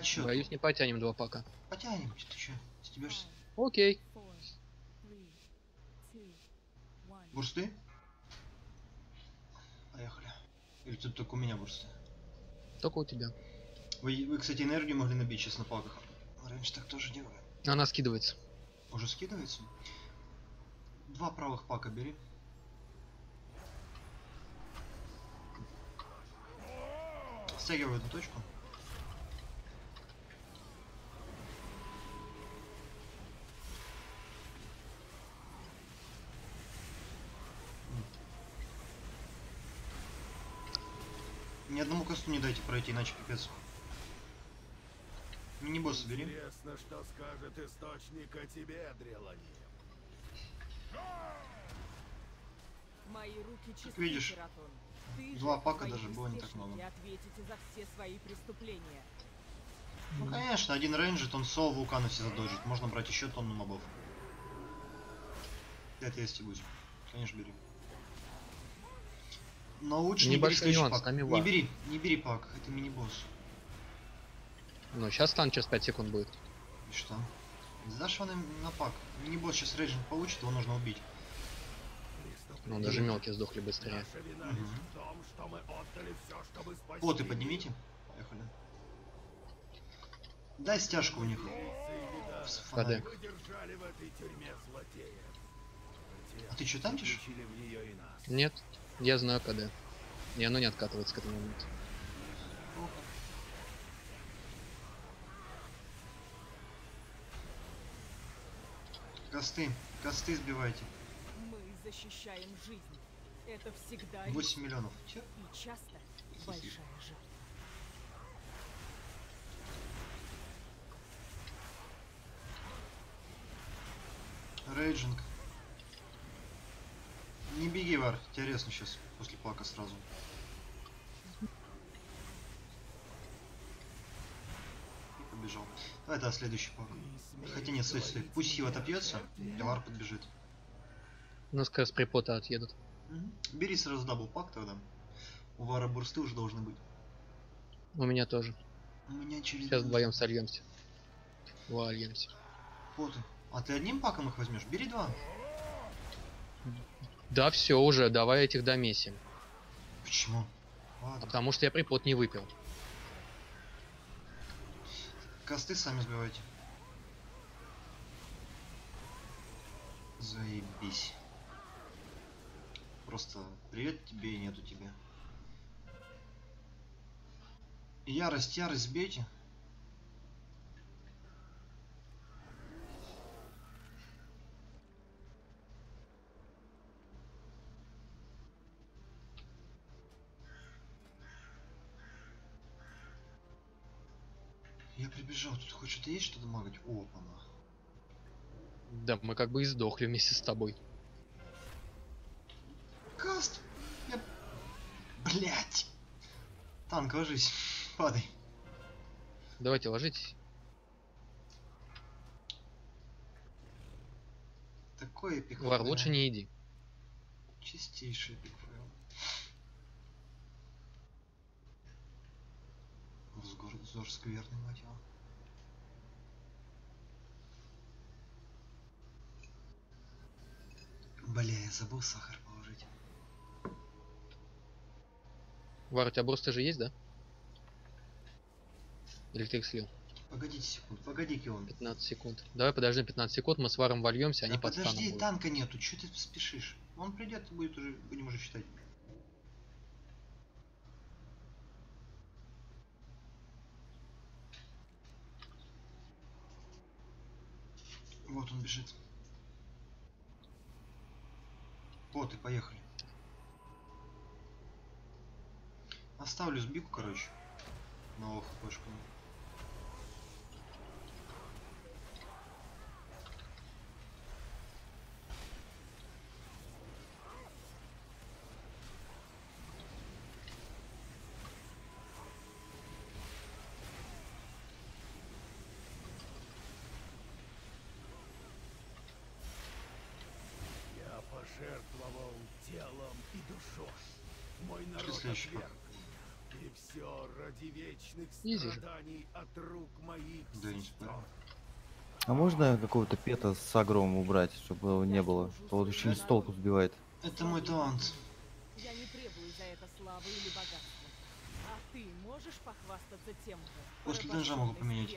отсчету. Боюсь, не потянем два пака. Потянем, ты чё? Стебешься? Окей. Бурсты? Поехали. Или тут только у меня бурсты? Только у тебя. Вы, вы, кстати, энергию могли набить сейчас на паках. Раньше так тоже делали. Она скидывается. Уже скидывается? Два правых пака бери. Стягивай эту точку. Ни одному косту не дайте пройти, иначе пипец. Мини-босса бери. Интересно, что скажет источник о тебе, Дрелани. Мои руки чисты, видишь, Кератон. Ты два пака даже было не так много. ответите за все свои преступления. Ну конечно, один рейнджит, он соло вулкана все задоджит. Можно брать еще тонну мобов. Это есть и будет. Конечно, бери. Но лучше Небольшой не бери нюанс, пак. нами Не бери, не бери пак, это мини-босс. Ну, сейчас стан через 5 секунд будет. И что? Сдашь он на пак. Мини-босс сейчас рейджинг получит, его нужно убить. Ну, даже мелкие сдохли быстрее. Поты мир. поднимите. Поехали. Дай стяжку у них. И фонарик. А ты что и нас. Нет, я знаю КД. И оно не откатывается к этому моменту. Косты, косты сбивайте. Мы защищаем жизнь. Это всегда риск 8 миллионов. И часто большая жертва. Рейджинг. Не беги, Вар, резну сейчас, после пака сразу. И побежал. Давай, да, следующий pack. Хотя нет, стой, стой. Пусть Сива отопьется, и Вар подбежит. У нас как раз препоты отъедут. Мгм. Бери сразу double pack тогда. У Вара бурсты уже должны быть. У меня тоже. У меня через... Сейчас вдвоем сольемся. Вальемся. Поты. А ты одним паком их возьмешь? Бери два. Да, все уже, давай этих домесим. Почему? А Ладно. потому что я припот не выпил. Косты сами сбивайте. Заебись. Просто привет тебе и нету тебя. Ярость, ярость, сбейте. Я прибежал, тут хоть что-то есть, что дамагать? Опа-на. Да, мы как бы и сдохли вместе с тобой. Cast! Я... Блять! Танк, ложись. Падай. Давайте ложитесь. Такой epic. Вар, лучше не иди. Чистейший epic fail. Взгор, взор скверный, мать его. Бля, я забыл сахар положить. Вар, у тебя бросты же есть, да? Или ты их слил? Погодите секунду, погоди, Кион. 15 секунд. Давай подождем 15 секунд, мы с Варом вольемся, они Да станом подожди, будут. танка нету, чё ты спешишь? Он придет, будет уже, будем уже считать. Вот он бежит. Вот и поехали. Оставлю сбику, короче. На ОХПшку. Я душой. Мой народ отверг. И И все ради вечных страданий от рук моих Да, не. А можно какого-то пета с агром убрать, чтобы его не было? То вот очень с толку сбивает. Это мой талант. Я не требую за это славы или богатства. А ты можешь похвастаться тем же? После деньжа могу поменять.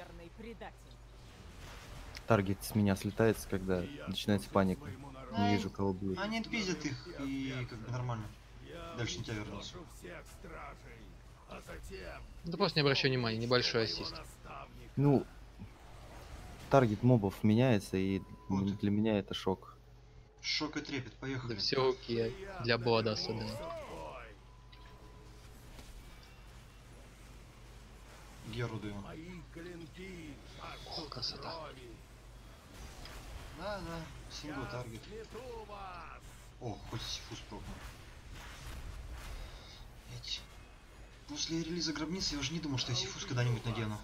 Таргет с меня слетается, когда начинается паника. Не вижу, кого бьют. Они отпиздят их и как бы нормально. Дальше на тебя стражей, а затем Да просто не обращай внимания, небольшой ассист. Ну, таргет мобов меняется, и Вот. для меня это шок. Шок и трепет, поехали. Да все окей, для бода особенно. Судьбой. Геру даю. Мои клинки жаждут красота. Да, да, сингл таргет. О, хоть сифус пробовал. После релиза гробницы я уже не думал, что я сифус когда-нибудь надену.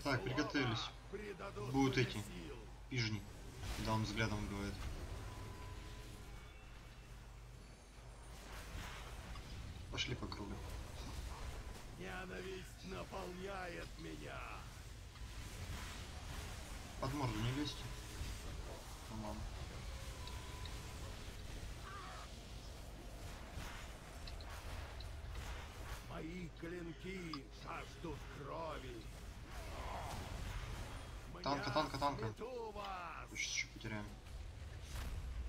Так, приготовились. Будут эти. Пижни. Когда он взглядом убивает. Пошли по кругу. Ненависть наполняет меня. Под морду не лезьте. По-моему. Мои клинки жаждут крови. Танка, танка, танка. вас. Сейчас еще потеряем.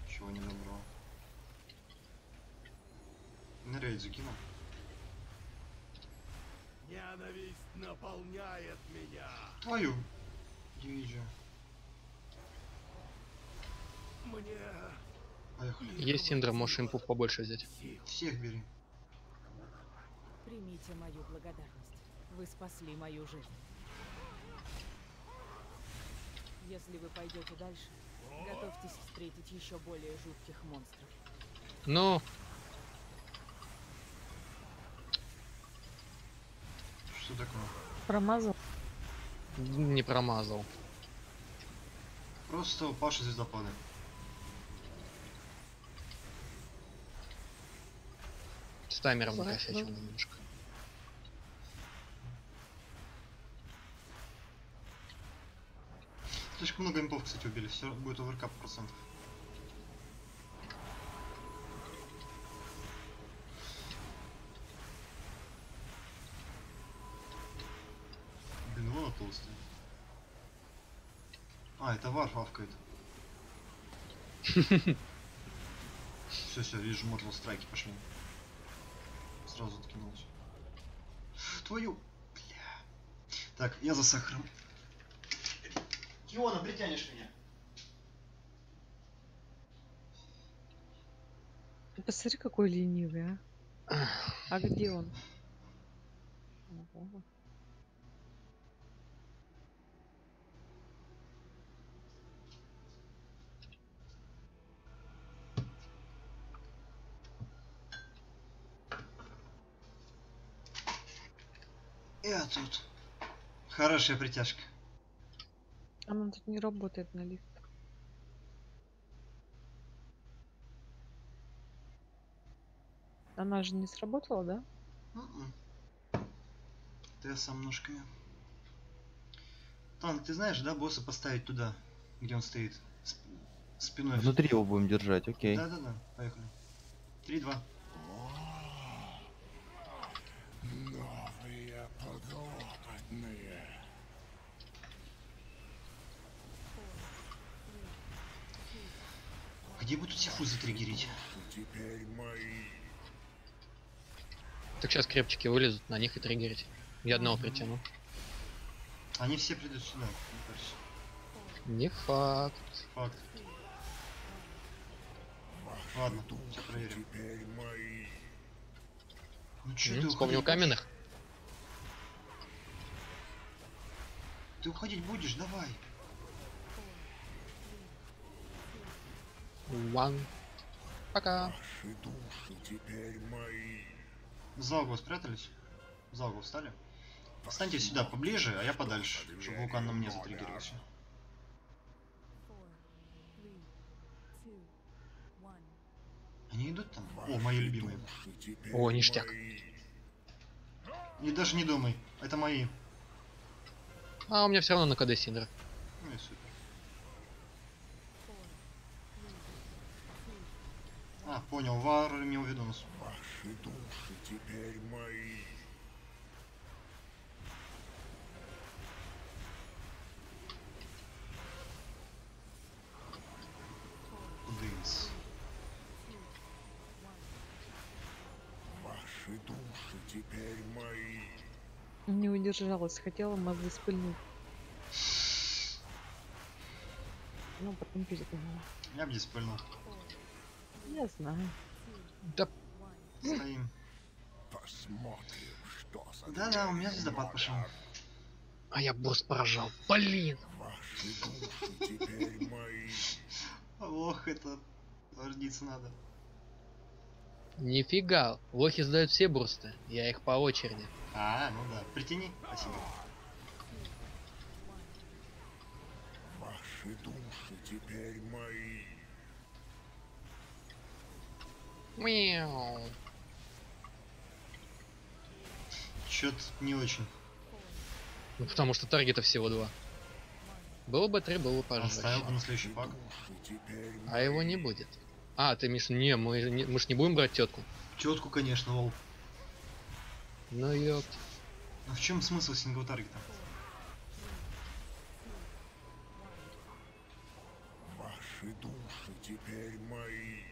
Чего не доброго. На рейд закинул. Ненависть наполняет меня. Твою дивизию. Мне Поехали. Есть Индра, можешь импу побольше взять. Всех бери. Примите мою благодарность. Вы спасли мою жизнь. Если вы пойдете дальше, готовьтесь встретить еще более жутких монстров. Ну, Что такое? Промазал. не промазал. Просто у Паши звездопады. С таймером накосячил немножко. Слишком много импов, кстати, убили. Все будет оверкап процентов. Блин, вон она толстая. А, это вар хавкает. Все, все, вижу, Mortal страйки пошли. Сразу откинулся. Твою. Бля. Так, я за сахаром. Киона, притянешь меня. Посмотри, какой ленивый, а. А где он? Ого. Я тут. Хорошая притяжка. Она тут не работает на лифт. Она же не сработала, да? М-м. Ты сам ножками. Танк, ты знаешь, да, босса поставить туда, где он стоит? Сп- спиной. Внутри его будем держать, окей. Да-да-да, поехали. Три, два. Где бы тут сифу затриггерить? Теперь мои. Так сейчас крепчики вылезут, на них и триггерить. Я одного притяну. Они все придут сюда, мне кажется. Не факт. Факт. Ладно, все проверим. Ну чё ты Вспомнил уходить каменных. Ты уходить будешь? Давай. Ван. Пока. Ваши души теперь мои. За угол спрятались? За угол встали? Встаньте сюда поближе, а я подальше, чтобы вулкан на мне затриггерился. Они идут там? О, мои любимые. О, ништяк. И даже не думай, это мои. А у меня все равно на КД Синдра. Ну и супер. А, понял, Вар имел в виду нас. Ваши души теперь мои. Дынс. Ваши души теперь мои. Не удержалась, хотела мозги спыльнуть. Ну, потом передумала. Я бы не спыльнул. Я знаю. Да Стоим. Посмотрим, что за Да-да, у меня звездопад пошел. А я босс поражал. Блин. Ваши души теперь мои. Ох, это ордиться надо. Нифига. Лохи сдают все бурсты. Я их по очереди. А, ну да. Притяни. Спасибо. Ваши души теперь мои. Мяу. Чё-то не очень. Ну потому что таргета всего два. Было бы три, было бы Он ставил пожестче. бы на следующий пак. А его не будет. А, ты, Миш, не, мы, не, мы ж не будем брать тетку. Тетку, конечно, лол. Ну ёпт. Но в чем смысл сингл таргета? Ваши души теперь мои.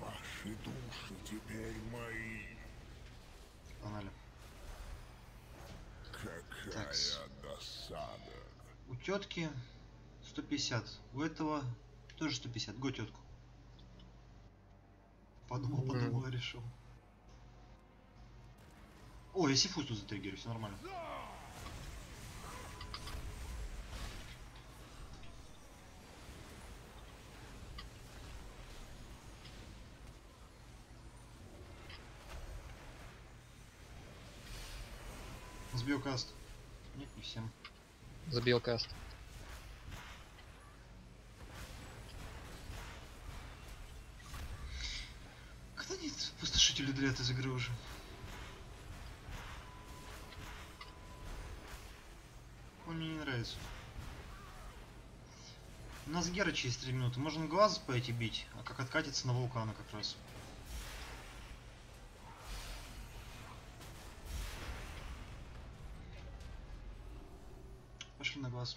Ваши души теперь мои. Погнали. Какая Такс. досада. У тетки 150. У этого тоже 150. Го тетку. Подумал, Мгм. подумал решил. О, я сифу тут затриггерю, все нормально. Сбил каст. Нет, не всем. Забил каст. Когда нет пустошители для этой игры уже? Он мне не нравится. У нас Гера через 3 минуты. Можно глаз пойти бить, а как откатиться на вулкана как раз. Пошли на глаз.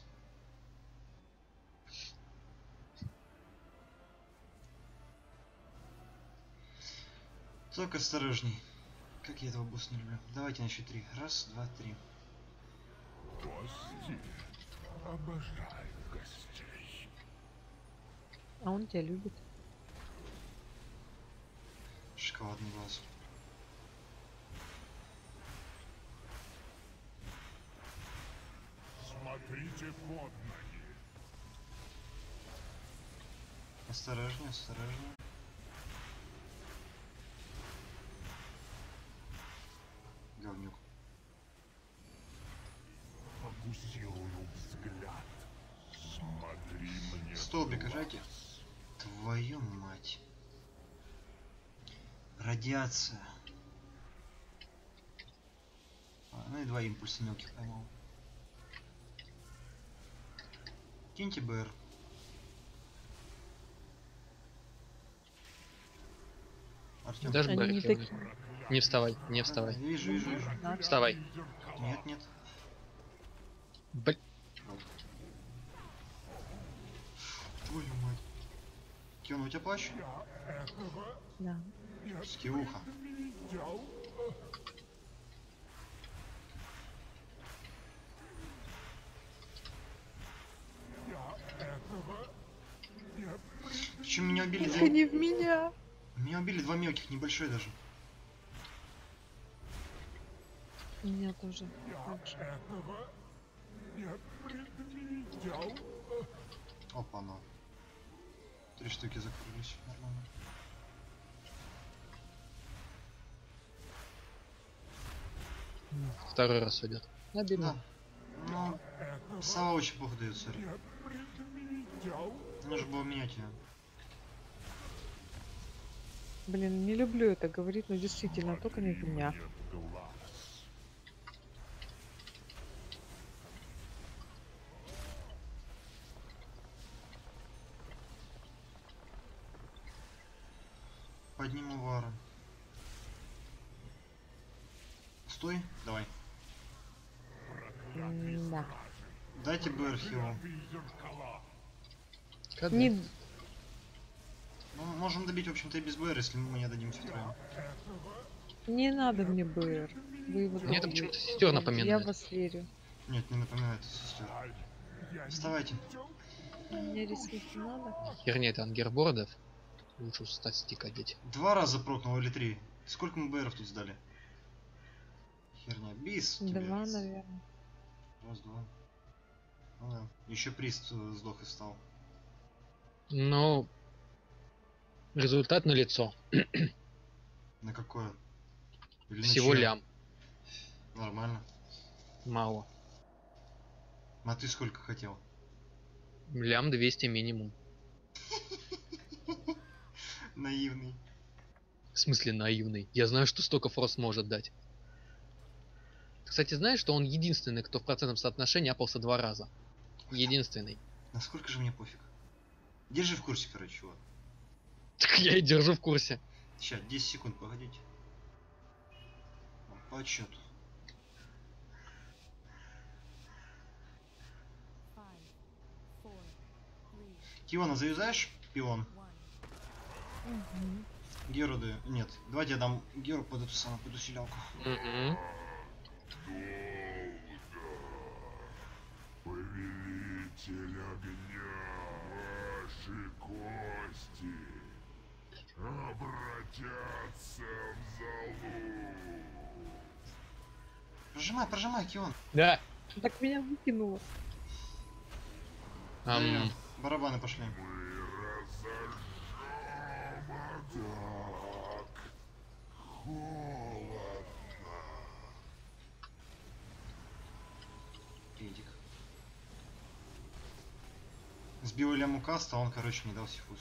Только осторожней. Как я этого босса не люблю. Давайте на счет три. Раз, два, три. Гости. Обожаю гостей. А он тебя любит. Шоколадный глаз. Смотрите под ноги. Осторожнее, осторожнее. Мне. в Столбик глаз. жайте. Твою мать. Радиация. А, ну и два импульса мелких поймал. Киньте БР. Артем. Даже Барри не такие. Не вставай, не вставай. Вижу, вижу, вижу. Вставай. Нет, нет. Блин. Твою мать. Кион, у тебя плащ? Да. Скиуха. Причем меня убили Только не в меня. Меня убили два мелких, небольшой даже. Меня тоже. Опа, на. Три штуки закрылись. Нормально. Второй раз идет. Обидно. Да. Ну, Сава очень плохо дает, сори. Нужно было менять ее. Блин, не люблю это говорить, но действительно, только не меня. Подниму вара. Стой, давай. Да. Дайте БР хилу. Не... Ну, можем добить, в общем-то, и без БР, если мы не дадим втроем. не надо мне БР. Вы его Мне это почему-то сестер Я напоминает. в вас верю. Нет, не напоминает сестер. Вставайте. Мне не надо. Херня это ангербордов. Лучше статистик одеть. Два раза прокнул или три. Сколько мы БРов тут сдали? Херня. Бис. тебе. Два, наверное. Раз, два. Ну да. Еще прист э, сдох и встал. Ну, результат на лицо. На какое? Или на Всего чье? лям. Нормально. Мало. А ты сколько хотел? Лям 200 минимум. Наивный. В смысле наивный? Я знаю, что столько Фрост может дать. Ты, Кстати, знаешь, что он единственный, кто в процентном соотношении апался два раза? Единственный. Насколько же мне пофиг. Держи в курсе, короче, чувак. Так я и держу в курсе. Сейчас, 10 секунд, погодите. По отчету. Киона, завязаешь пион? Геру даю. Нет, давайте я дам Геру под эту самую, под усилялку. Мгм. Повелитель огня, ваши кости обратятся в залу. Прожимай, прожимай, Кион. Да. Так меня выкинуло. Ам, Даём. Барабаны пошли. Мы Сбил Ляму каста, а он, короче, не дал сифус.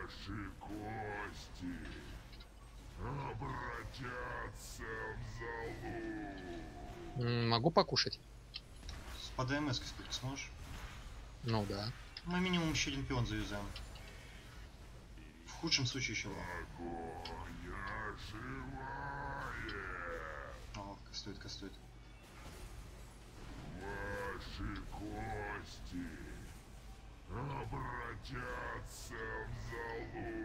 Ваши кости обратятся в залу. м, могу покушать? С по ДМС сколько сможешь? Ну да. Мы минимум еще один пион завязаем. В худшем случае еще. Огонь кастует, кастует. Ваши кости обратятся в залу.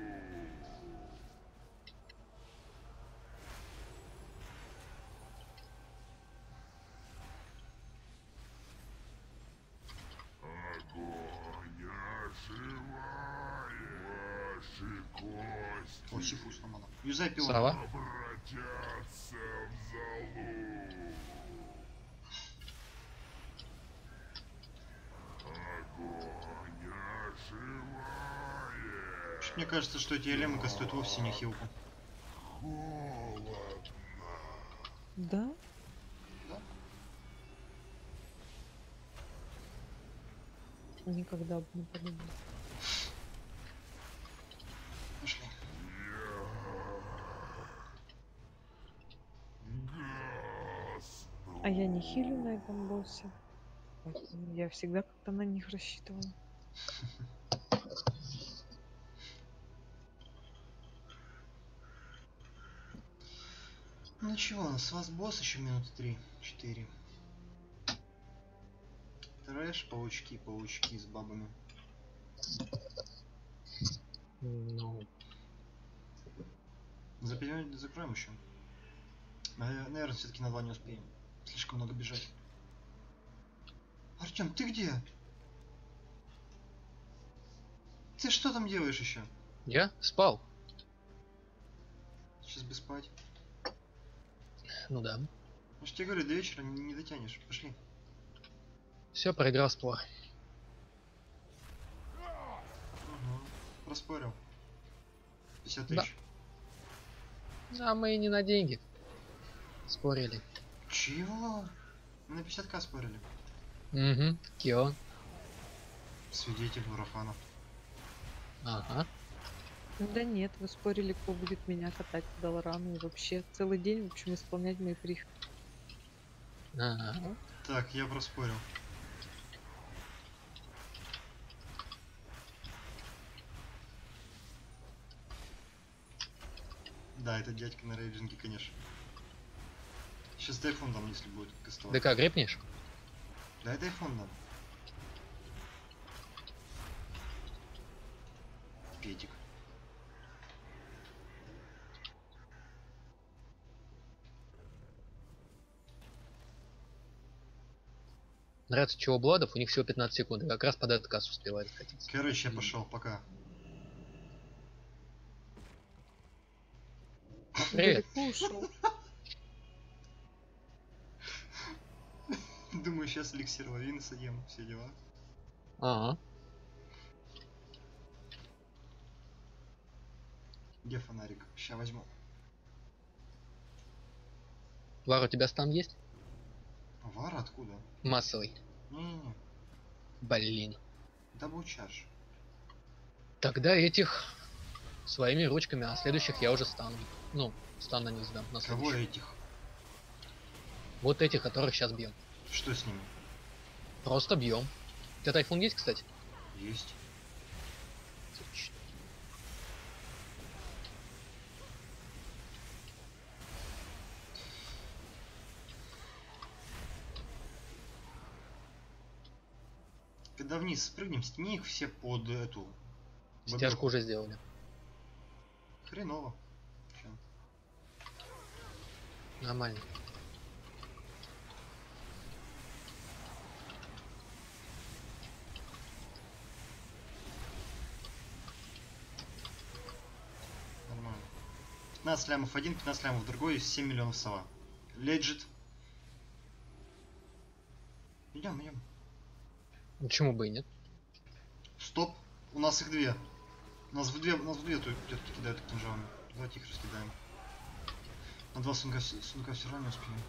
Огонь оживает. Ваши кости О, сифус сломала. Юзай пион. Сова? обратятся в залу. Огонь оживает. Чё-то Мне кажется, что эти элемы кастуют вовсе не хилку. Холодно. Да? Никогда бы не подумал. Пошли. А я не хилю на этом боссе. Я всегда как-то на них рассчитывала. Ну чего, с вас босс еще минуты три, четыре. Трэш, паучки, паучки с бабами. Ну, За пять минут закроем еще. Наверное, все-таки на два не успеем. Слишком много бежать. Артем, ты где? Ты что там делаешь еще? я спал. Сейчас бы спать. Ну да. Я же тебе говорю, до вечера не, не дотянешь. Пошли. Все, проиграл спор. Угу. Проспорил. 50 Да. тысяч. А мы и не на деньги. Спорили. Чего? Мы на 50к спорили. Угу. Кио. Свидетель Урафанов. Ага. Да нет, вы спорили, кто будет меня катать по Долорану и вообще целый день, в общем, исполнять мои прихоти. Ага. Так, я проспорил. Да, это дядька на рейджинге, конечно. Сейчас тайфун дам, если будет кастовать. ДК грепнешь? Да, это айфон дам. Петик. Нравится чего Бладов, у них всего 15 секунд, и как раз под этот касс успевает скатиться. Короче, я пошел, пока. Привет. Думаю, сейчас эликсир лавины садим, все дела. Ага. Где фонарик? Ща возьму. Вар, у тебя стан есть? Вара откуда? Массовый. Не-не-не, Блин. дабл чаш. Тогда этих своими ручками, а следующих я уже стану. Ну, стана не сдам. На Кого следующих. этих? Вот этих, которых сейчас бьем. Что с ними? Просто бьем. У тебя тайфун есть, кстати? Есть. Отлично. Когда вниз спрыгнем, стяни их все под эту... Стяжку уже сделали. Хреново. Чё? Нормально. Нормально. 15 лямов один, 15 лямов другой, 7 миллионов сова. Леджит. Идем, идем. Почему бы и нет? Стоп. У нас их две. У нас в две, у нас в две тетки кидают кинжалами. Давайте их раскидаем. На два сумка, сумка все равно не успеем.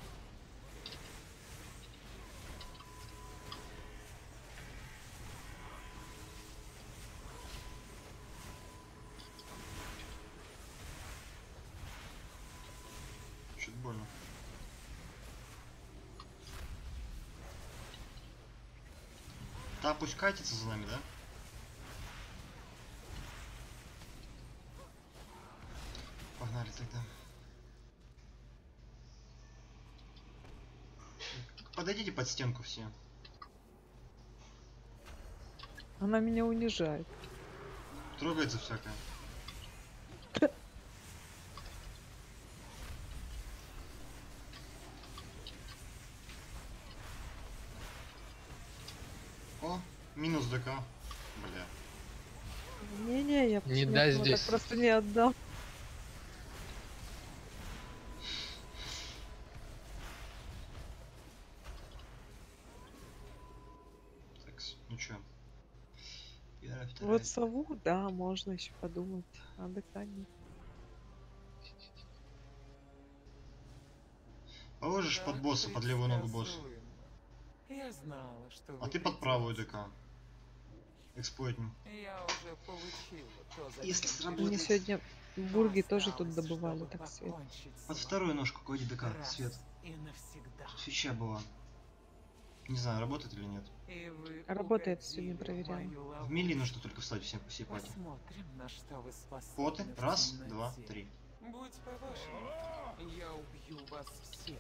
Пусть катится за нами, да? Погнали тогда. Подойдите под стенку все. Она меня унижает. Трогается всякое. О, минус ДК. Бля. Не-не, я Не его здесь. так просто не отдам. Так, ну чё. Первая, вторая. Вот сову, да, можно еще подумать. А ДК нет. Положишь под босса, под левую ногу босса. Я знала, что А ты под правую. ДК. Эксплойтнем. Я уже то, Если сработает. Мне сегодня бурги тоже тут добывали, так свет. Под вторую ножку раз свет. И навсегда. Свеча была. Не знаю, работает или нет. Работает, сегодня мою В мили нужно только встать все, все способны Поты. Раз, два, три. Будь по-вашему, я убью вас всех.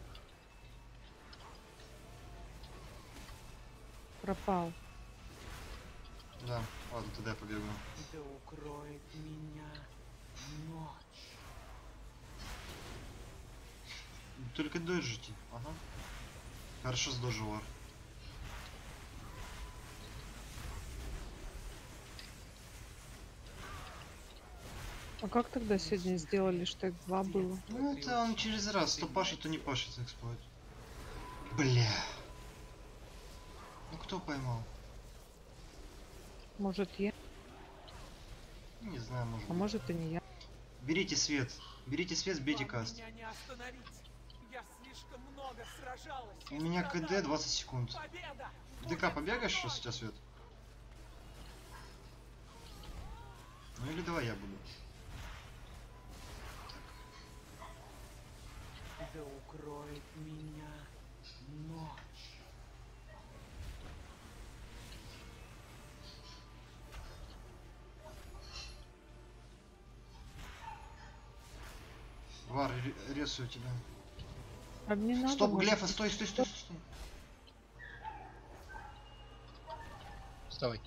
Пропал. Да, ладно, тогда я побегу. Да укроет меня ночь. Только доджите. Ага. Хорошо сдожил вар. А как тогда сегодня сделали, что их два было? Ну это он через раз, то пашет, то не пашет эксплойт. Бля. Ну кто поймал? Может я, Не знаю, может а быть. может и не я. Берите свет. Берите свет, сбейте Вам каст. меня не остановить. Я слишком много сражалась. У меня КД страдала. 20 секунд. Победа! ДК побегаешь, что сейчас свет? Ну или давай я буду. Да укроет меня ночь. Рисую тебя. А мне надо, Стоп, может, Глефа, стой, стой, стой, стой. Вставай.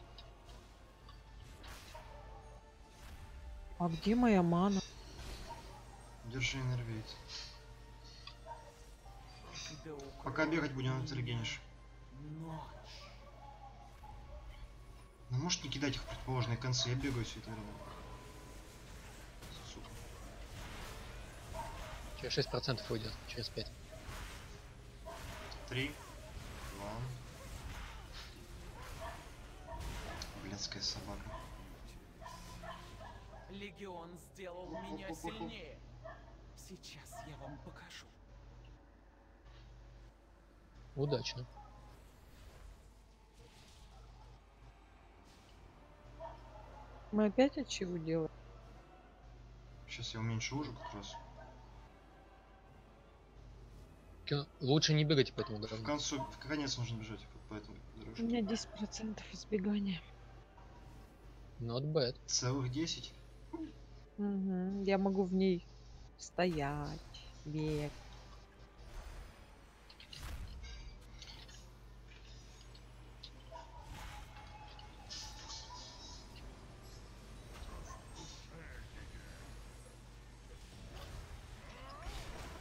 А где моя мана? Держи. Да Пока бегать будем. Ночь. Ну можешь не кидать их в предположенные концы, я бегаю все это время. Через 6% уйдет, через 5. Три. Два. Блядская собака. Легион сделал меня сильнее. Сейчас я вам покажу. Удачно. Мы опять от чего делаем? Сейчас я уменьшу ужу как раз. Ки- Лучше не бегайте по этому В говну. концу, в конец нужно бежать по этой У дорожке. меня 10% избегания. Not bad. Целых 10. Мгм, Я могу в ней стоять, бегать.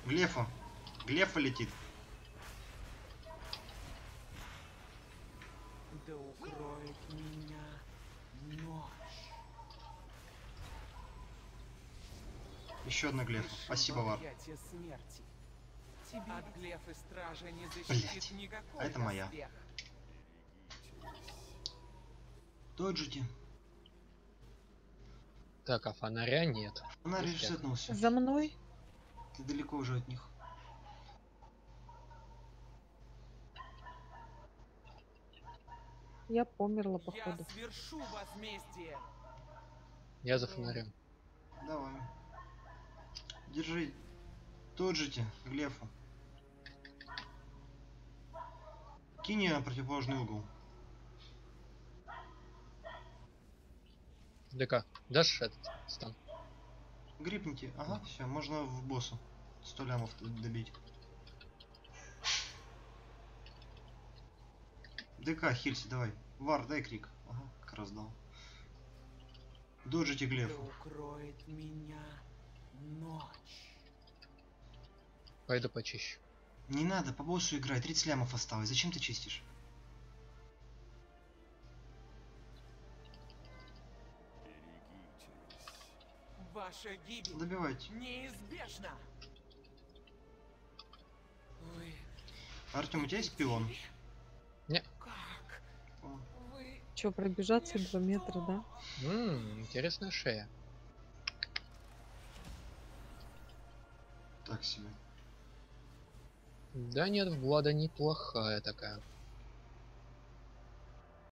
Глефа. Глефа летит. Да укроет меня ночь. Еще одна глефа. Спасибо, в Вар. объятия смерти. Тебя от глефы стража не защитит Блядь, никакой а это моя. Доджите. Так, а фонаря нет. Фонарь Ништяк. ресетнулся. За мной? Ты далеко уже от них. Я померла, Я походу. свершу возмездие. Я за фонарем. Давай. Держи. Доджите Глефу. Кинь её на противоположный угол. ДК, дашь этот стан? Грипните. Ага, все, можно в босса. 100 лямов добить. ДК, хильси, давай. Вар, дай крик. Ага, как раз дал. Доджите Глефу. укроет меня ночь. Пойду почищу. Не надо, по боссу играй, 30 лямов осталось. Зачем ты чистишь? Ваша гибель Добивайте. неизбежна. Вы Артем, у тебя есть пилон? как? О, Вы Че, пробежаться 2 метра, да? Ммм, интересная шея. так себе. Да нет, Влада неплохая такая.